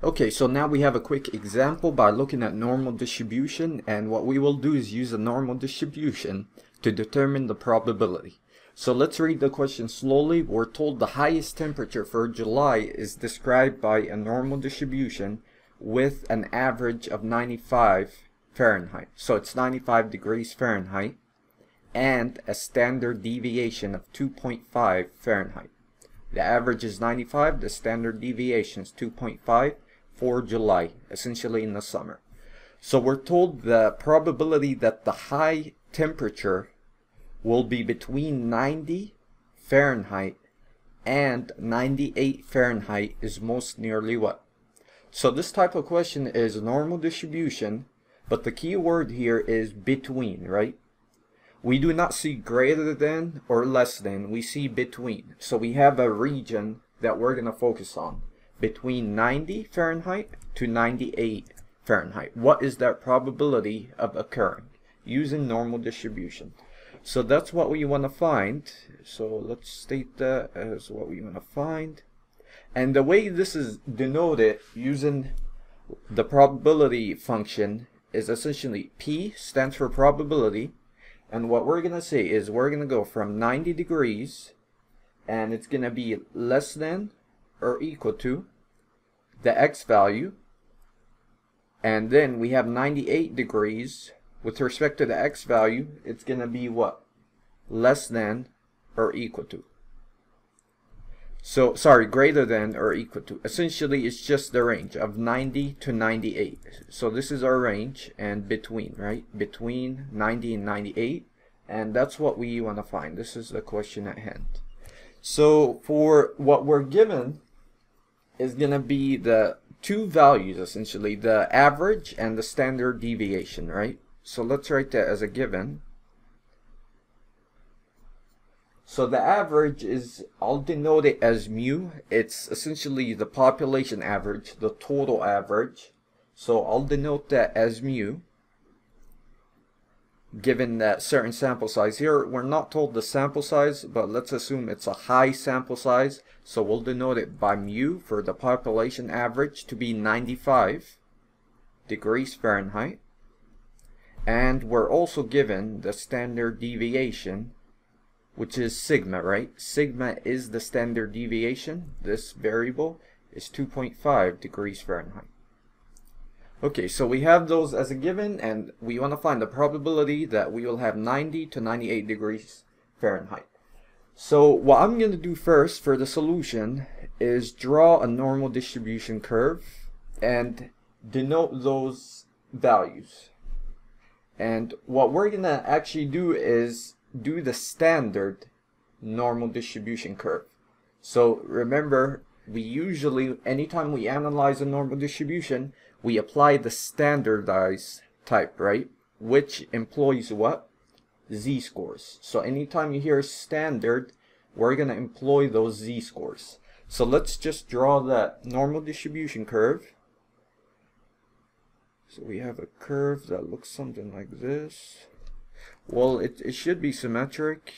Okay, so now we have a quick example by looking at normal distribution and what we will do is use a normal distribution to determine the probability. So let's read the question slowly. We're told the highest temperature for July is described by a normal distribution with an average of 95 Fahrenheit. So it's 95 degrees Fahrenheit and a standard deviation of 2.5 Fahrenheit. The average is 95, the standard deviation is 2.5 for July, essentially in the summer. So we're told the probability that the high temperature will be between 90 Fahrenheit and 98 Fahrenheit is most nearly what? So this type of question is a normal distribution, but the key word here is between, right? We do not see greater than or less than, we see between. So we have a region that we're going to focus on between 90 Fahrenheit to 98 Fahrenheit. What is that probability of occurring using normal distribution? So that's what we want to find. So let's state that as what we want to find. And the way this is denoted using the probability function is essentially P stands for probability. And what we're going to say is we're going to go from 90 degrees and it's going to be less than or equal to the x value and then we have 98 degrees. With respect to the x value it's to be what? Less than or equal to. So sorry greater than or equal to. Essentially it's just the range of 90 to 98 so this is our range and between right? Between 90 and 98 and that's what we want to find. This is the question at hand. So for what we're given is going to be the two values essentially, the average and the standard deviation, right? So let's write that as a given. So the average is, I'll denote it as mu. It's essentially the population average, the total average. So I'll denote that as mu given that certain sample size. Here, we're not told the sample size, but let's assume it's a high sample size. So we'll denote it by mu for the population average to be 95 degrees Fahrenheit. And we're also given the standard deviation, which is sigma, right? Sigma is the standard deviation. This variable is 2.5 degrees Fahrenheit. Okay, so we have those as a given, and we want to find the probability that we will have 90 to 98 degrees Fahrenheit. So what I'm going to do first for the solution is draw a normal distribution curve and denote those values. And what we're going to actually do is do the standard normal distribution curve. So remember, we usually, anytime we analyze a normal distribution, we apply the standardized type, right? Which employs what? Z-scores. So anytime you hear standard, we're going to employ those Z-scores. So let's just draw that normal distribution curve. So we have a curve that looks something like this. Well, it, it should be symmetric.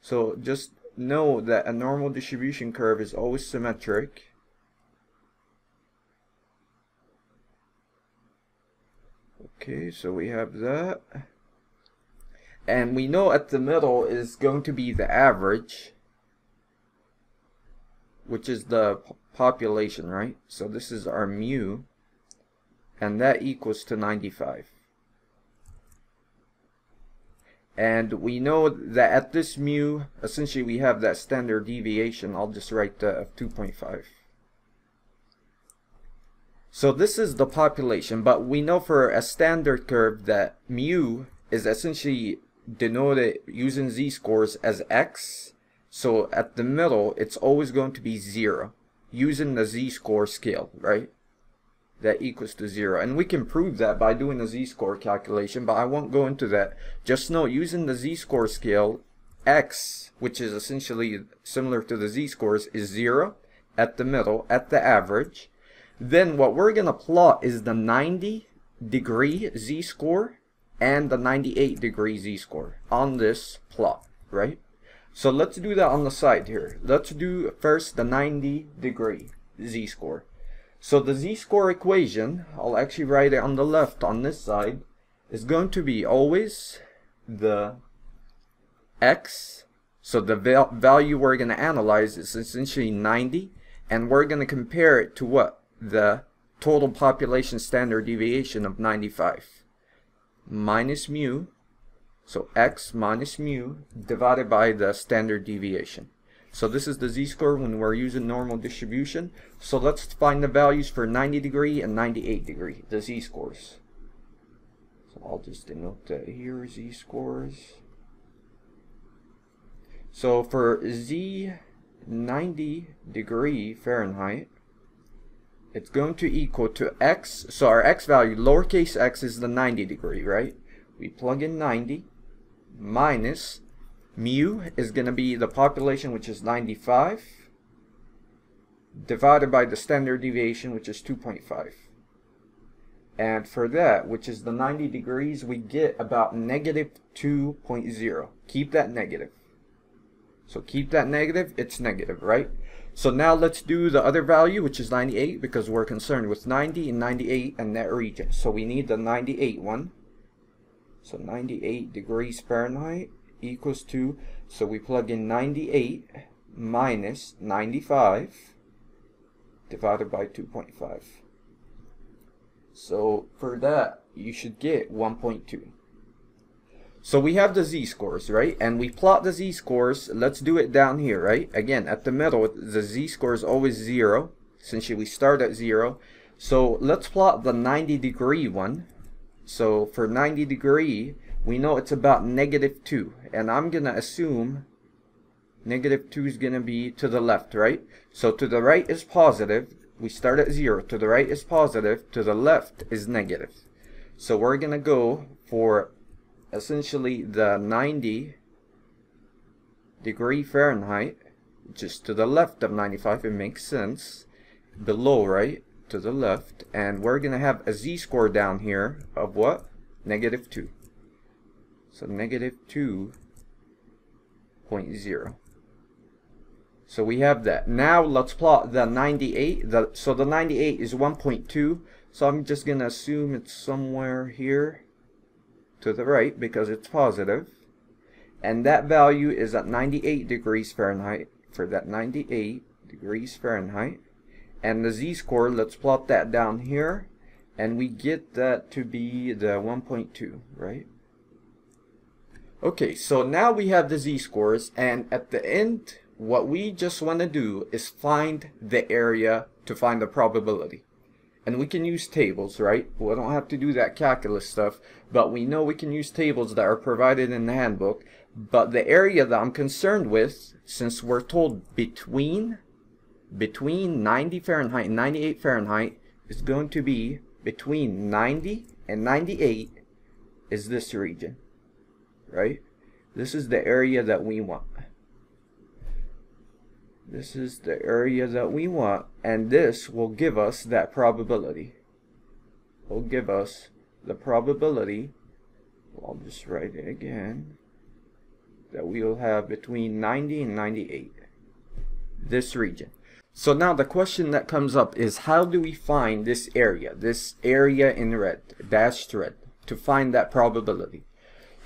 So just know that a normal distribution curve is always symmetric. Okay, so we have that. And we know at the middle is going to be the average, which is the population, right? So this is our mu, and that equals to 95. And we know that at this mu, essentially we have that standard deviation, I'll just write that of 2.5. So this is the population, but we know for a standard curve that mu is essentially denoted using z-scores as x. So at the middle, it's always going to be 0 using the z-score scale, right? That equals to 0. And we can prove that by doing a z-score calculation, but I won't go into that. Just know using the z-score scale, x, which is essentially similar to the z-scores, is 0 at the middle, at the average. Then what we're going to plot is the 90 degree z-score and the 98 degree z-score on this plot, right? So let's do that on the side here. Let's do first the 90 degree z-score. So the z-score equation, I'll actually write it on the left on this side, is going to be always the x, so the val value we're going to analyze is essentially 90, and we're going to compare it to what? The total population standard deviation of 95 minus mu, so x minus mu divided by the standard deviation. So this is the z-score when we're using normal distribution. So let's find the values for 90 degree and 98 degree, the z-scores. So I'll just denote that here, z-scores. So for z 90 degree Fahrenheit, it's going to equal to x, so our x value, lowercase x is the 90 degree, right? We plug in 90 minus mu is going to be the population, which is 95, divided by the standard deviation, which is 2.5. And for that, which is the 90 degrees, we get about negative 2.0. Keep that negative. So keep that negative, it's negative, right? So now let's do the other value, which is 98, because we're concerned with 90 and 98 and that region. So we need the 98 one. So 98 degrees Fahrenheit equals to, so we plug in 98 minus 95 divided by 2.5. So for that, you should get 1.2. So we have the z-scores, right? And we plot the z-scores. Let's do it down here, right? Again, at the middle, the z-score is always 0. since we start at 0. So let's plot the 90 degree one. So for 90 degree, we know it's about negative 2. And I'm going to assume negative 2 is going to be to the left, right? So to the right is positive. We start at 0. To the right is positive. To the left is negative. So we're going to go for essentially the 90 degree Fahrenheit, just to the left of 95, it makes sense, below, right, to the left, and we're going to have a z-score down here of what? Negative 2. So negative 2.0. So we have that. Now let's plot the 98. The, so the 98 is 1.2. So I'm just going to assume it's somewhere here to the right because it's positive. And that value is at 98 degrees Fahrenheit for that 98 degrees Fahrenheit. And the z-score let's plot that down here. And we get that to be the 1.2 right? Okay so now we have the z-scores. And at the end what we just want to do is find the area to find the probability and we can use tables, right? We don't have to do that calculus stuff, but we know we can use tables that are provided in the handbook. But the area that I'm concerned with, since we're told between between 90 Fahrenheit and 98 Fahrenheit is going to be between 90 and 98 is this region, right? This is the area that we want. This is the area that we want, and this will give us that probability. Will give us the probability, I'll just write it again, that we will have between 90 and 98. This region. So now the question that comes up is how do we find this area, this area in red, dashed red, to find that probability?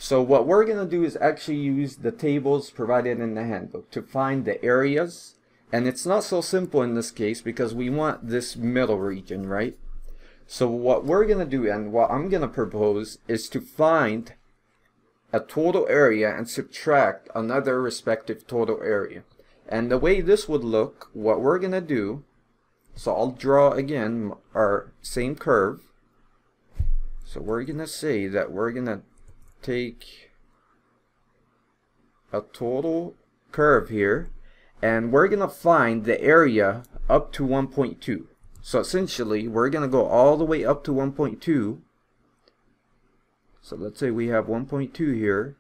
So what we're going to do is actually use the tables provided in the handbook to find the areas. And it's not so simple in this case because we want this middle region, right? So what we're going to do and what I'm going to propose is to find a total area and subtract another respective total area. And the way this would look, what we're going to do, so I'll draw again our same curve. So we're going to say that we're going to take a total curve here and we're gonna find the area up to 1.2 so essentially we're gonna go all the way up to 1.2 so let's say we have 1.2 here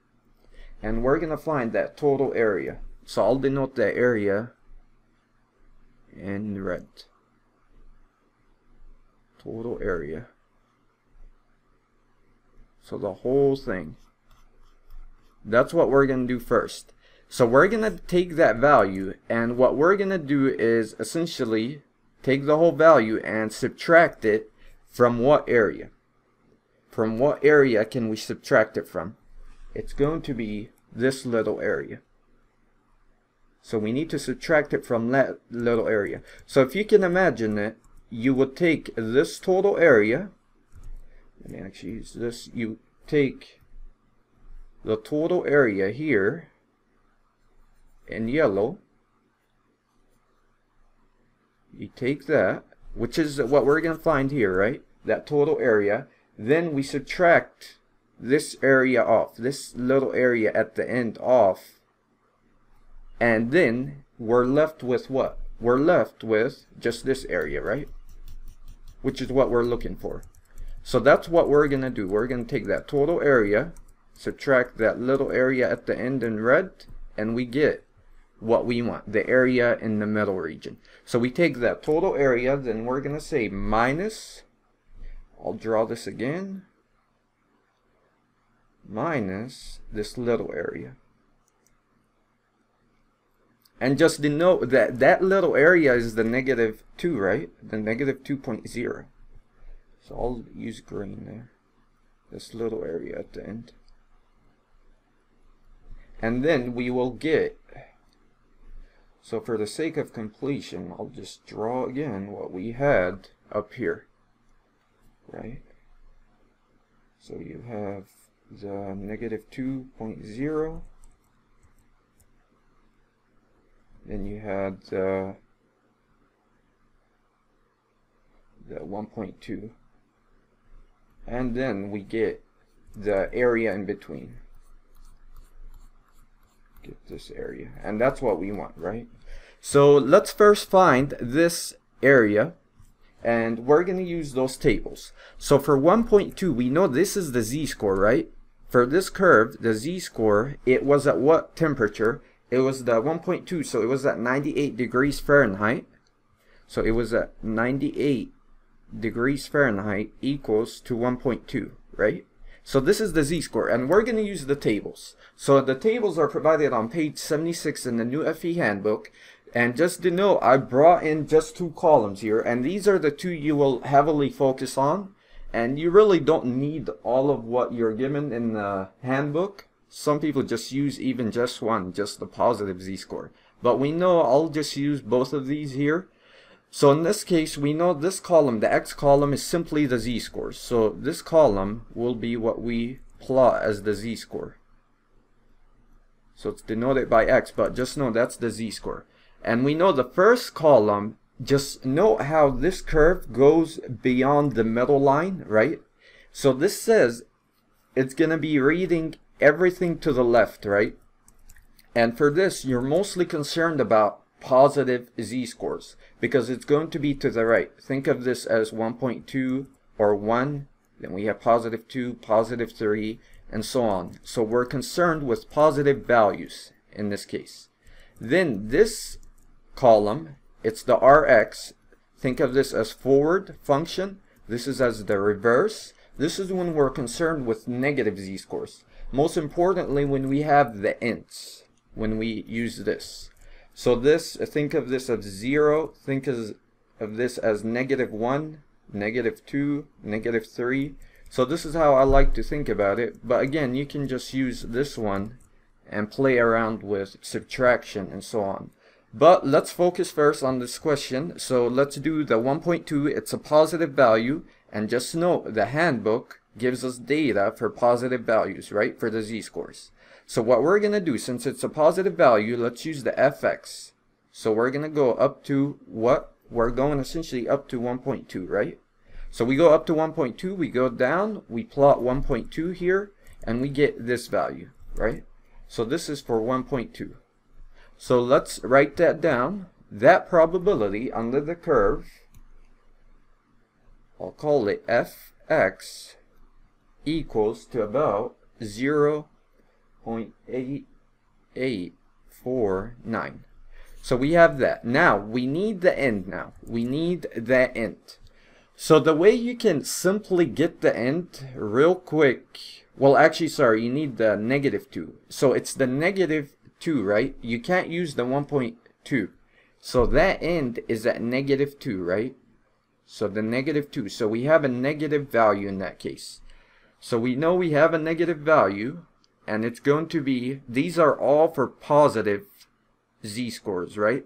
and we're gonna find that total area. So I'll denote that area in red. Total area so the whole thing. That's what we're going to do first. So we're going to take that value and what we're going to do is essentially take the whole value and subtract it from what area? From what area can we subtract it from? It's going to be this little area. So we need to subtract it from that little area. So if you can imagine it, you would take this total area, let me actually use this, you take the total area here in yellow, you take that, which is what we're going to find here, right? That total area. Then we subtract this area off, this little area at the end off. And then we're left with what? We're left with just this area, right? Which is what we're looking for. So that's what we're going to do. We're going to take that total area, subtract that little area at the end in red, and we get what we want, the area in the middle region. So we take that total area, then we're going to say minus, I'll draw this again, minus this little area. And just denote that that little area is the negative 2, right? The negative 2.0. So I'll use green there. This little area at the end. And then we will get so for the sake of completion, I'll just draw again what we had up here, right? So you have the negative 2.0, then you had the, the 1.2, and then we get the area in between. Get this area. And that's what we want right? So let's first find this area and we're going to use those tables. So for 1.2 we know this is the z-score right? For this curve the z-score it was at what temperature? It was the 1.2 so it was at 98 degrees Fahrenheit. So it was at 98 degrees Fahrenheit equals to 1.2 right so this is the z-score, and we're going to use the tables. So the tables are provided on page 76 in the new FE handbook. And just to know, I brought in just two columns here, and these are the two you will heavily focus on. And you really don't need all of what you're given in the handbook. Some people just use even just one, just the positive z-score. But we know I'll just use both of these here so in this case, we know this column, the x column, is simply the z-scores. So this column will be what we plot as the z-score. So it's denoted by x, but just know that's the z-score. And we know the first column, just note how this curve goes beyond the middle line, right? So this says it's going to be reading everything to the left, right? And for this, you're mostly concerned about positive z-scores because it's going to be to the right. Think of this as 1.2 or 1, then we have positive 2, positive 3, and so on. So we're concerned with positive values in this case. Then this column, it's the Rx. Think of this as forward function. This is as the reverse. This is when we're concerned with negative z-scores. Most importantly, when we have the ints, when we use this. So this, think of this as 0, think of this as negative 1, negative 2, negative 3. So this is how I like to think about it. But again, you can just use this one and play around with subtraction and so on. But let's focus first on this question. So let's do the 1.2. It's a positive value. And just note the handbook gives us data for positive values, right? For the z-scores. So what we're going to do, since it's a positive value, let's use the fx. So we're going to go up to what? We're going essentially up to 1.2, right? So we go up to 1.2, we go down, we plot 1.2 here, and we get this value, right? So this is for 1.2. So let's write that down. That probability under the curve, I'll call it fx equals to about 0 0.8849. So we have that. Now, we need the end now. We need the end. So the way you can simply get the end real quick, well actually sorry, you need the negative 2. So it's the negative 2, right? You can't use the 1.2. So that end is at negative 2, right? So the negative 2. So we have a negative value in that case. So we know we have a negative value, and it's going to be, these are all for positive z-scores, right?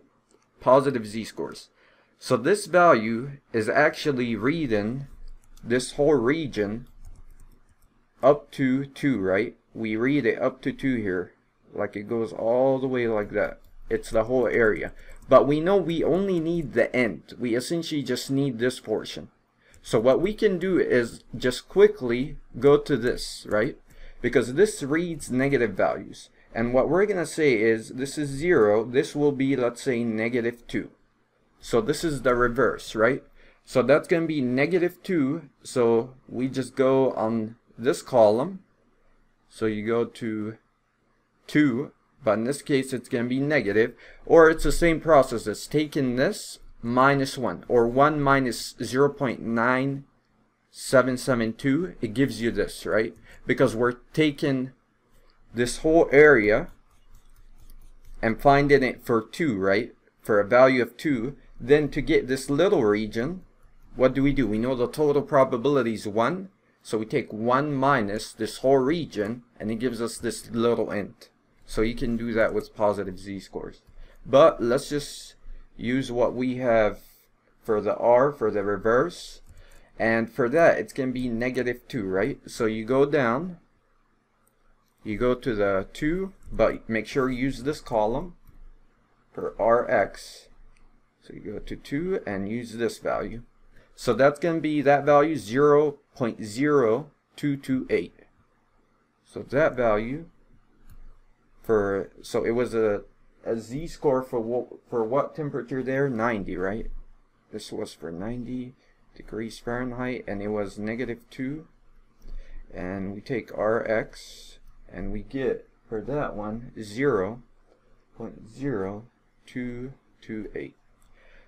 Positive z-scores. So this value is actually reading this whole region up to 2, right? We read it up to 2 here. Like it goes all the way like that. It's the whole area. But we know we only need the end. We essentially just need this portion. So what we can do is just quickly go to this, right? Because this reads negative values. And what we're going to say is this is 0. This will be, let's say, negative 2. So this is the reverse, right? So that's going to be negative 2. So we just go on this column. So you go to 2 but in this case it's going to be negative or it's the same process as taking this minus 1 or 1 minus 0 0.9772 it gives you this right? Because we're taking this whole area and finding it for 2 right? For a value of 2 then to get this little region what do we do? We know the total probability is 1 so we take 1 minus this whole region and it gives us this little int. So you can do that with positive z-scores. But let's just use what we have for the r for the reverse. And for that, it's going to be negative 2, right? So you go down, you go to the 2, but make sure you use this column for rx. So you go to 2 and use this value. So that's going to be that value 0 0.0228. So that value for so it was a a z score for what for what temperature there 90 right this was for 90 degrees Fahrenheit and it was negative 2 and we take rx and we get for that one 0 0.0228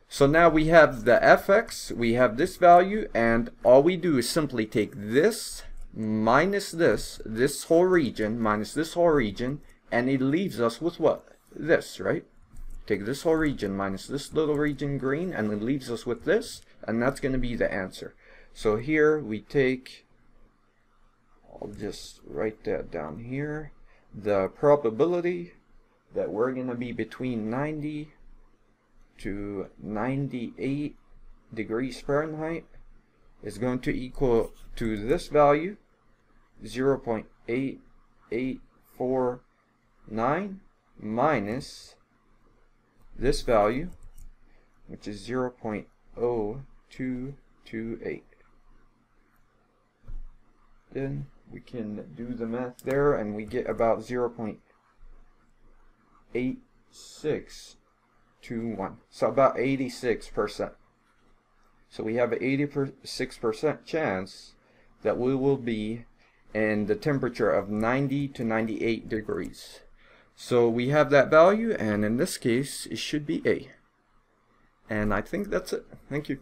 so now we have the fx we have this value and all we do is simply take this minus this this whole region minus this whole region and it leaves us with what? This, right? Take this whole region minus this little region green, and it leaves us with this, and that's going to be the answer. So here we take, I'll just write that down here, the probability that we're going to be between 90 to 98 degrees Fahrenheit is going to equal to this value 0.884 9 minus this value, which is 0 0.0228. Then we can do the math there and we get about 0 0.8621. So about 86%. So we have an 86% chance that we will be in the temperature of 90 to 98 degrees. So we have that value, and in this case, it should be A. And I think that's it. Thank you.